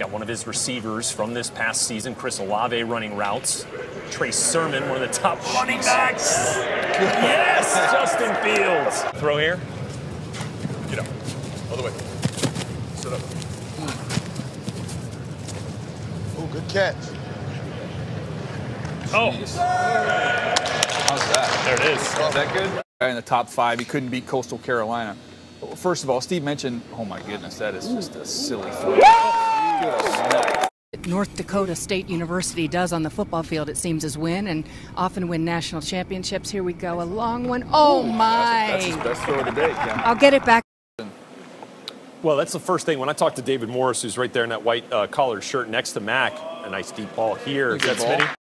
Got one of his receivers from this past season, Chris Olave, running routes. Trey Sermon, one of the top running backs. yes, Justin Fields. Throw here. Get up. All the way. Sit up. Oh, good catch. Oh, How's that? there it is. Is that good? In the top five, he couldn't beat Coastal Carolina. First of all, Steve mentioned, oh my goodness, that is just a silly throw. North Dakota State University does on the football field, it seems, is win and often win national championships. Here we go, a long one. Oh my. That's his my! best throw of the day, Ken. I'll get it back. Well, that's the first thing. When I talked to David Morris, who's right there in that white uh, collared shirt next to Mac, a nice deep ball here. Good that ball. Smitty?